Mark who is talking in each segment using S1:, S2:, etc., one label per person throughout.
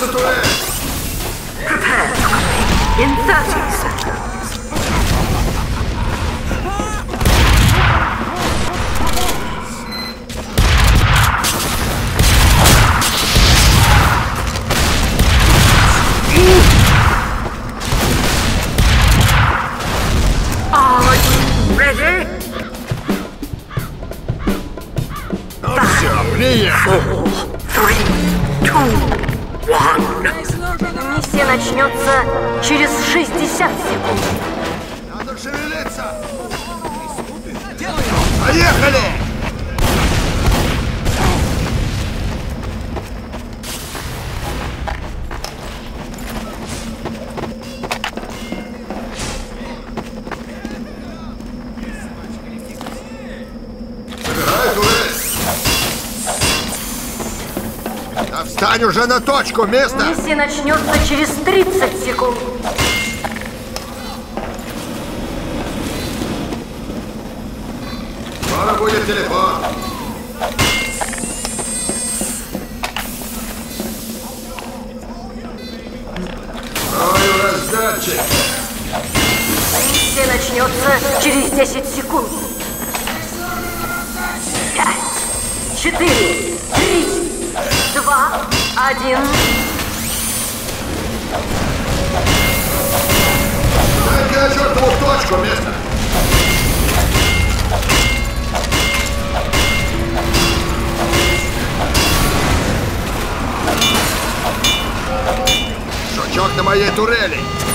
S1: Открывается турель!
S2: In 30 seconds. Секунд.
S1: Надо шевелиться! Поехали! Да встань уже на точку, место!
S2: Миссия начнется через 30 секунд.
S1: Скоро будет телефон. Строю раздатчик.
S2: Миссия начнется через 10 секунд. Пять, четыре, три, два, один.
S1: На чертову точку, место. Жучок на моей турели.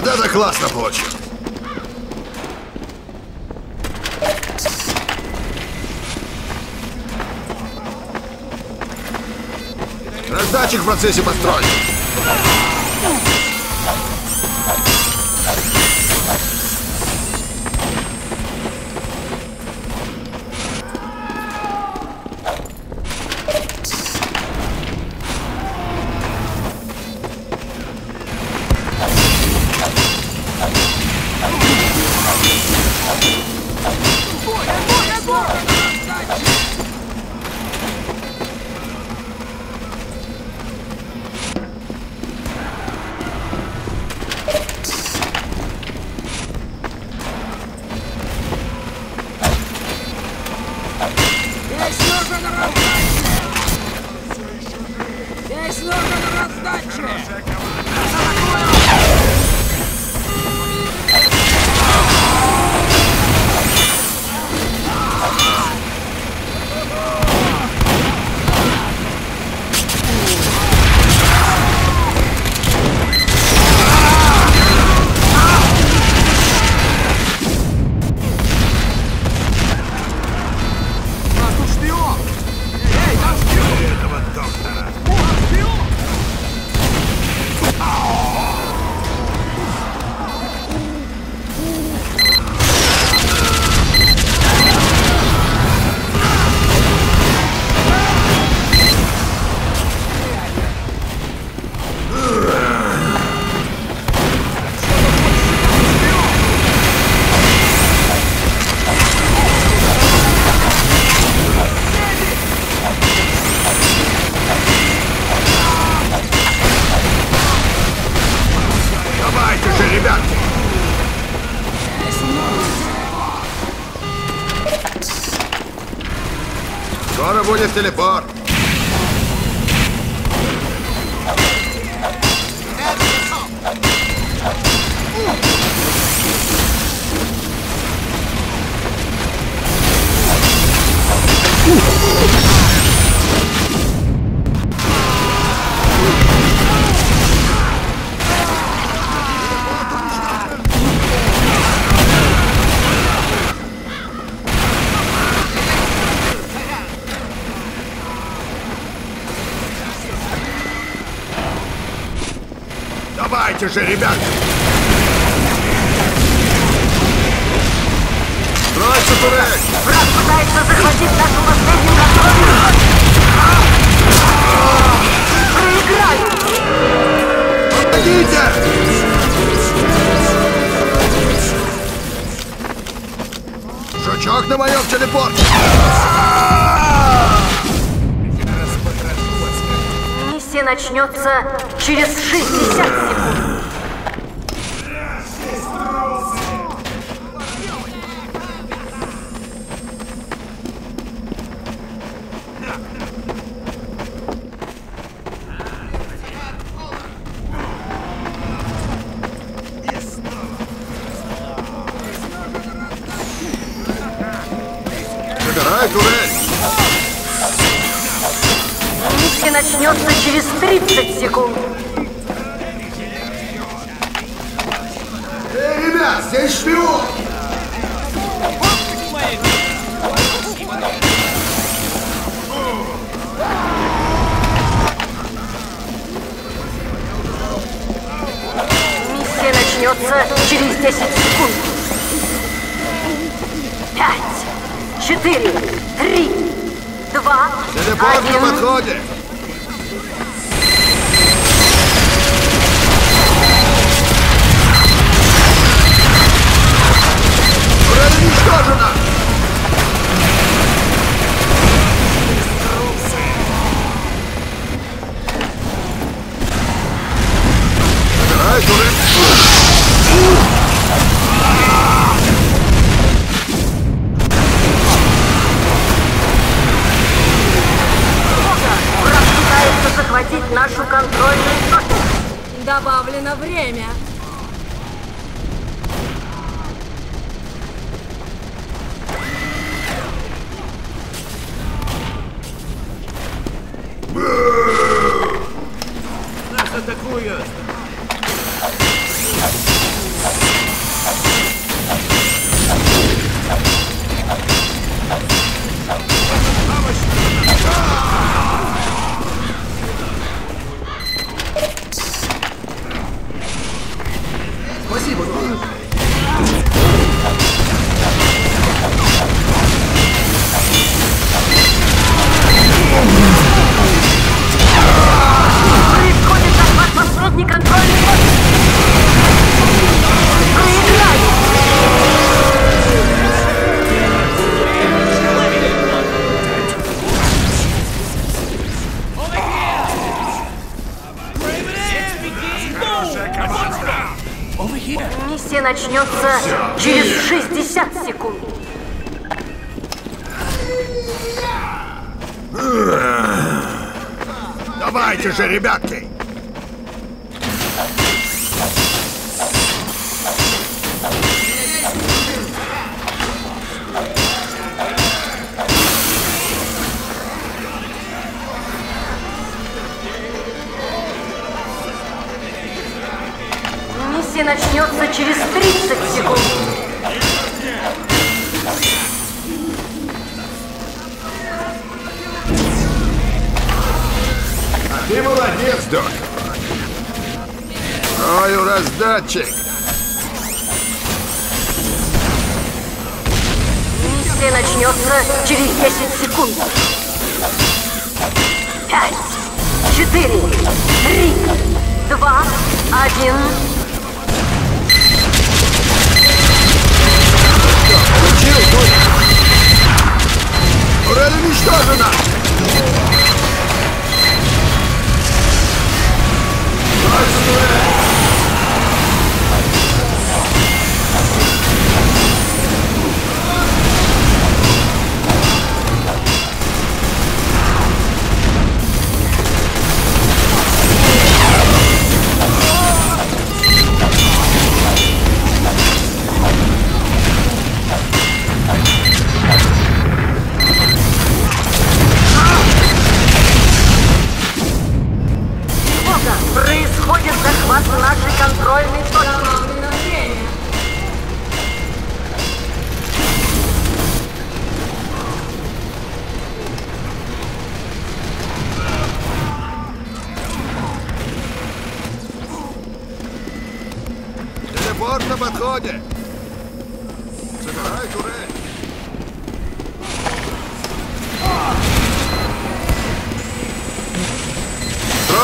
S1: Вот это классно получилось. Раздатчик в процессе постройки.
S3: Здесь нужен раздача! Здесь нужен раздача!
S1: Давайте же, ребят! Стройте турель!
S2: Враг пытается захватить нашу последнюю контрольную точку. Проиграли!
S1: Помогите! Жучок на моем телепорте!
S2: Миссия начнется через 60 секунд. Начнется через 30 секунд.
S1: Эй, ребят, здесь шпион!
S2: Миссия начнется через 10 секунд. Пять, четыре, три, два,
S1: Телепорт на
S2: один.
S1: подходе!
S2: 欲不いもの。Начнется через 60 секунд.
S1: Давайте же, ребятки!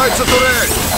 S1: Строится турель!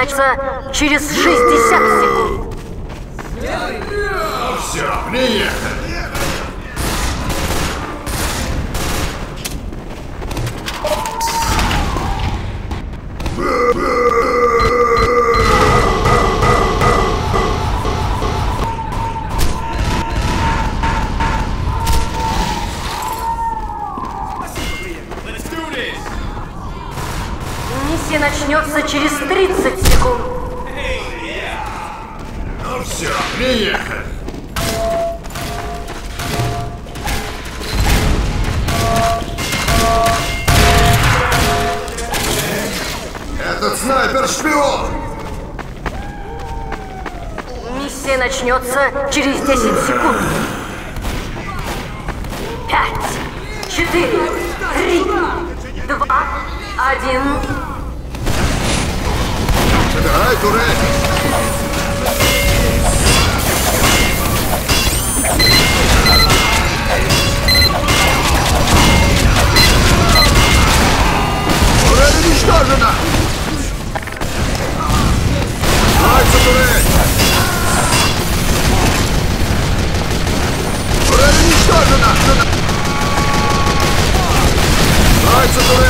S2: Начнется через 60 секунд.
S1: Все, приехали! Все, приехали! Этот снайпер шпион!
S2: Миссия начнется через 10 секунд. Пять, четыре, три, два, один.
S1: Забирай турель! Уничтожена! Строится турель! Турель уничтожена! Строится турель!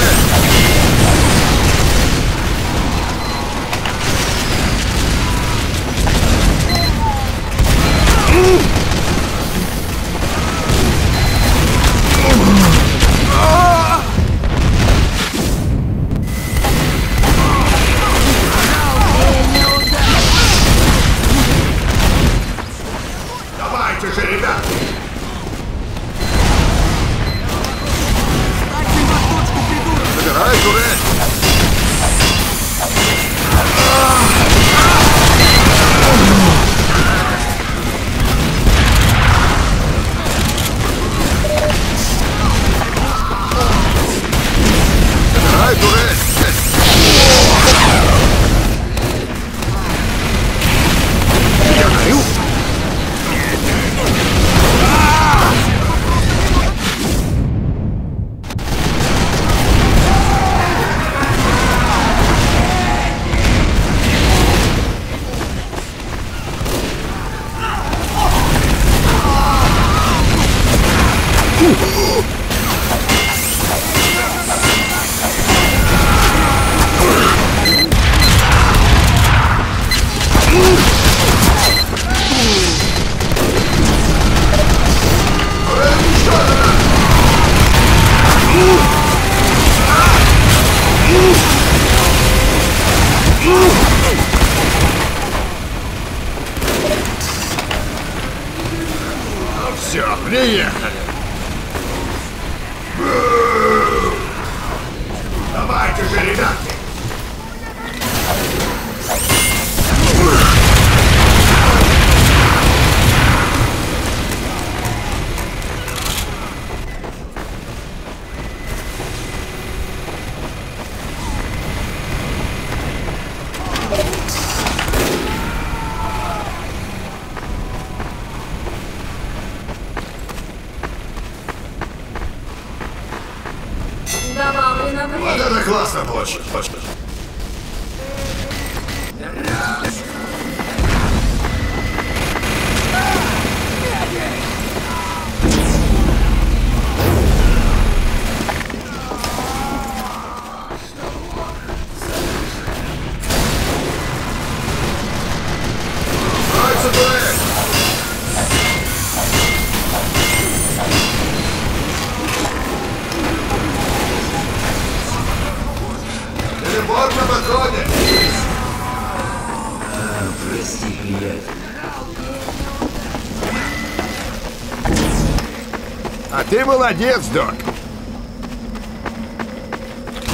S1: Ты молодец, док.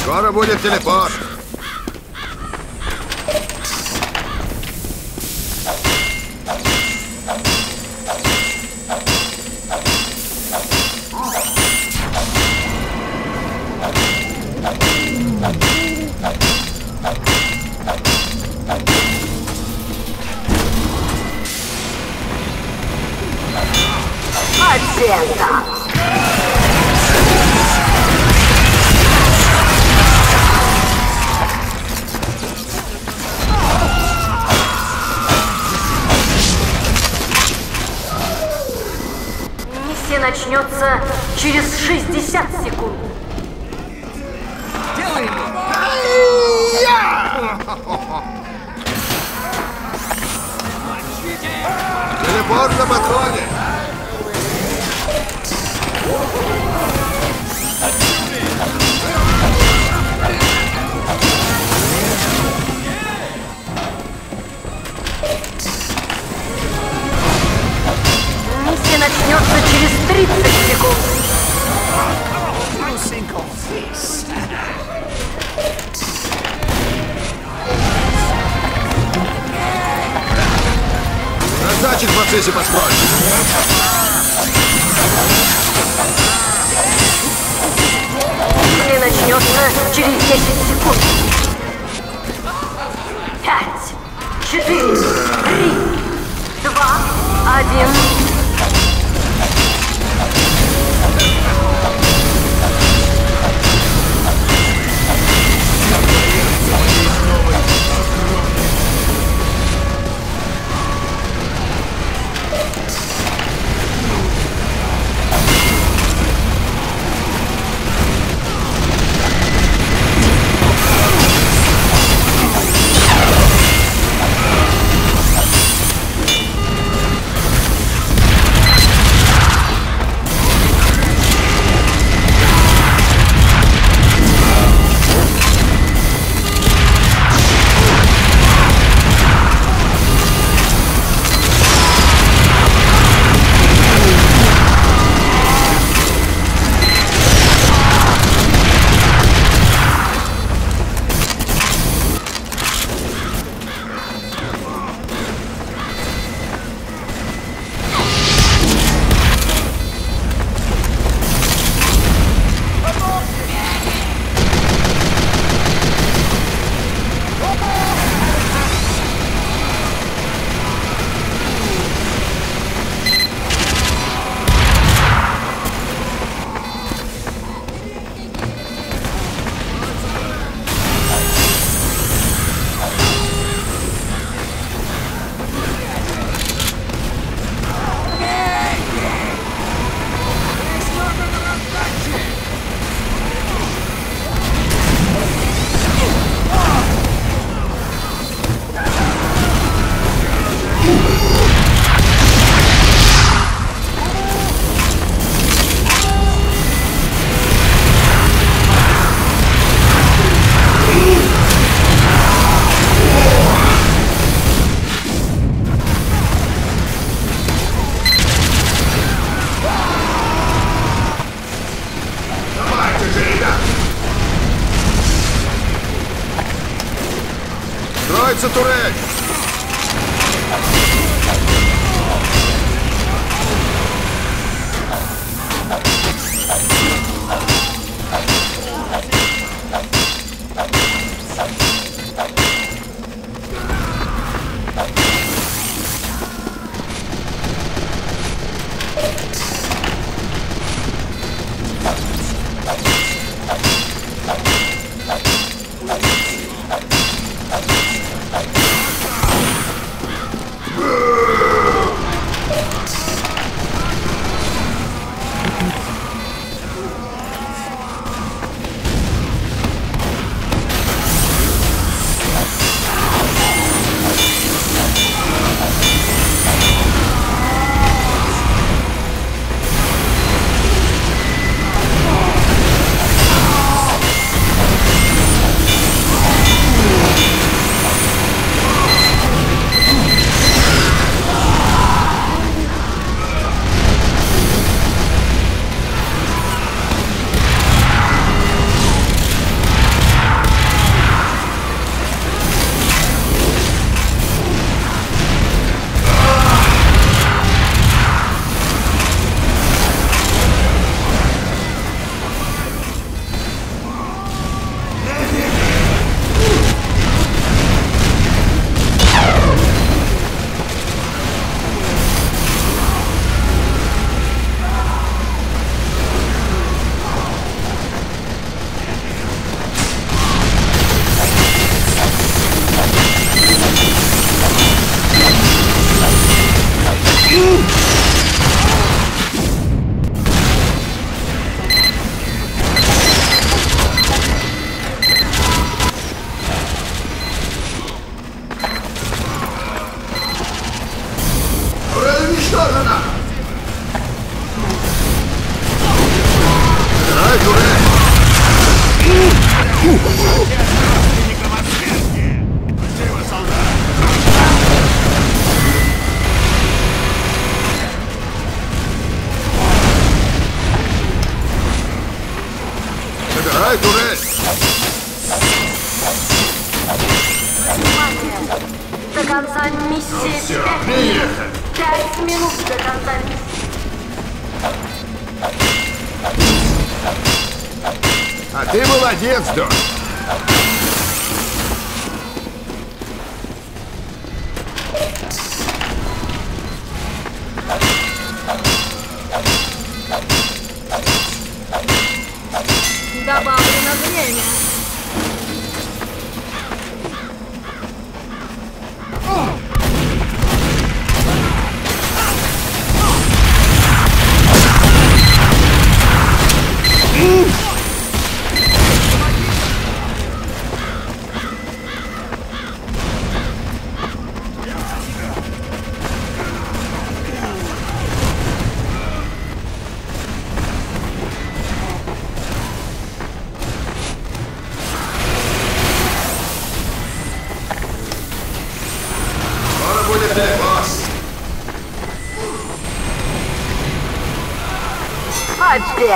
S1: Скоро будет телепорт.
S2: Начнется через 60 секунд.
S3: Делаем!
S1: Телепорт на подходе.
S2: Миссия начнется через 30
S1: Раздачи в процессе постройки.
S2: Миссия начнется через 10 секунд. Пять, четыре, три, два, один.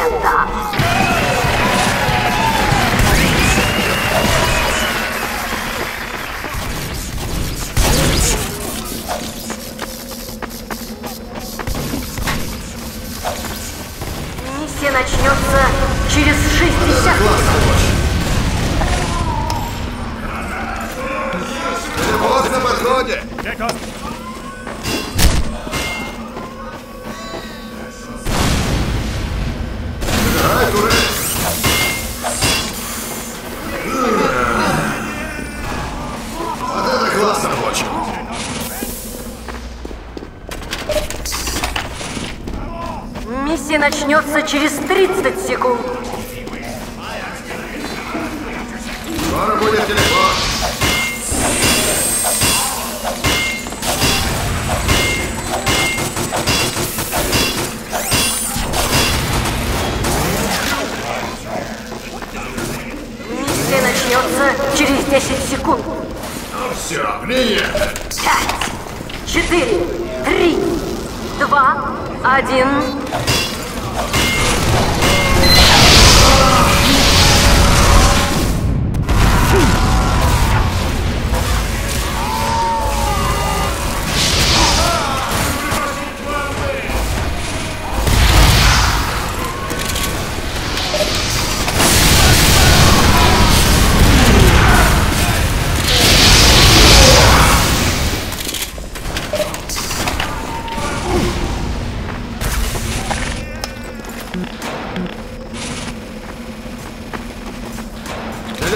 S2: Победа! Миссия начнется через 60
S1: Телепорт на подходе! Забирай
S2: Миссия начнется через 30 секунд.
S1: Скоро будет телепорт!
S2: Миссия начнется через 10 секунд.
S1: Ну все, приехали!
S2: Пять, четыре, три, два, один.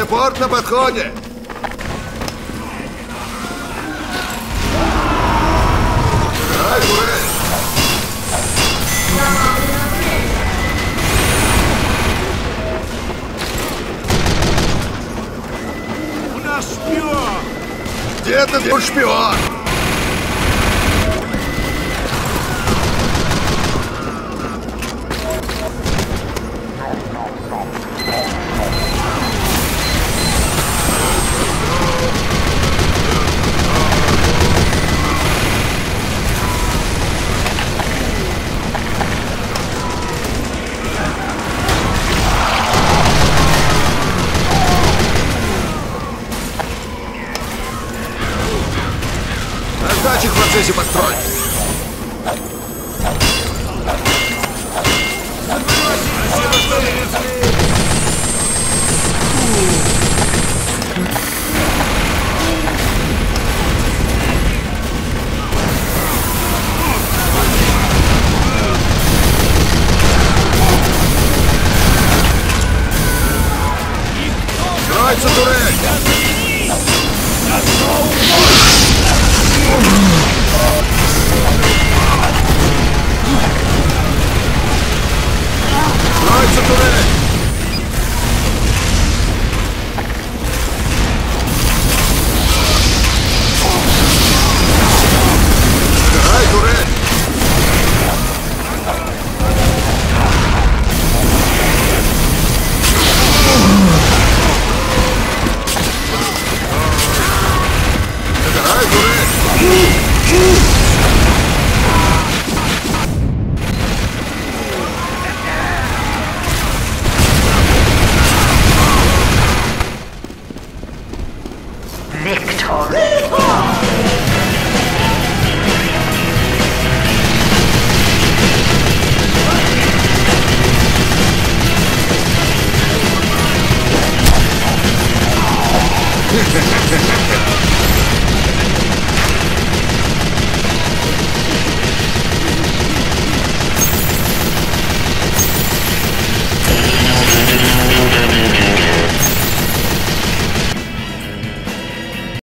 S1: Телепорт на подходе!
S3: У нас шпион!
S1: Где тут шпион? Держите в процессе построить! Откройте турель! Готов! つ取れ